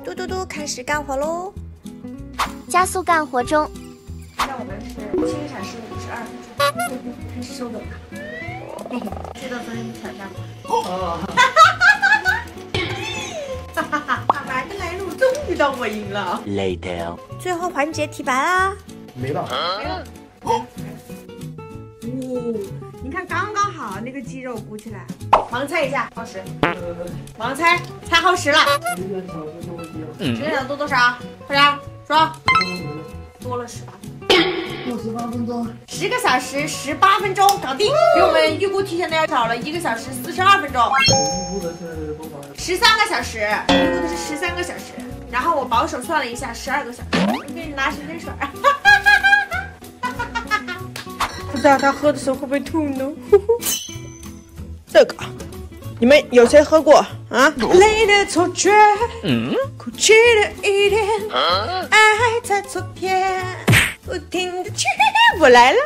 嘟嘟嘟，开始干活喽！加速干活中。现在我们是七个小时五十二分钟，开始收梗了。知道昨天的挑战吗？哦。哈哈哈！爸爸的来路终于让我赢了。Later。最后环节提白啦。没了。没了。哦，你看刚刚好，那个肌肉鼓起来。盲猜一下，耗时。盲猜，猜耗时了。一个小时多多多少？快点说。多了十八。多十八分钟。十个小时十八分钟搞定，比我们预估提前的要早了一个小时四十二分钟。预估的是多少？十三个小时，预估的是十三个小时。然后我保守算了一下，十二个小时。我给你拿神仙水。不知道他喝的时候会不会吐呢？这个，你们有谁喝过啊？累的错觉，嗯，哭泣的一天，爱在昨天，不停的去，我来了。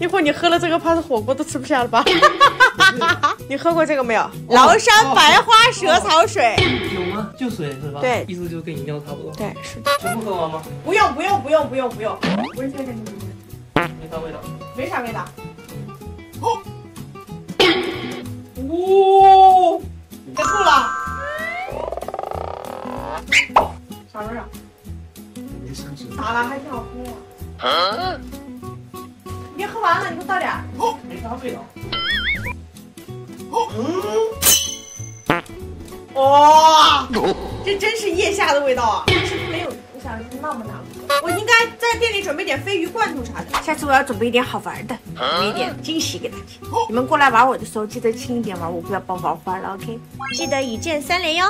一会儿你喝了这个，怕是火锅都吃不下了吧？你喝过这个没有？崂山白花蛇草水有吗？就水是吧？对，意思就跟饮料差不多。对，是。全部喝完吗？不用，不用，不用，不用，不用。闻一下，闻一没啥味道，没啥味道。哦，啥味儿啊？咋了？还挺好喝。啊？你喝完了，你给我倒点。哦，没啥味道。嗯。哇，这真是腋下的味道啊！是不是没有我想的那么难喝？我应该在店里准备点鲱鱼罐头啥的。下次我要准备一点好玩的，准备一点惊喜给大家。你们过来玩我的时候，记得轻一点玩，我不要爆玩花了，OK？记得一键三连哟。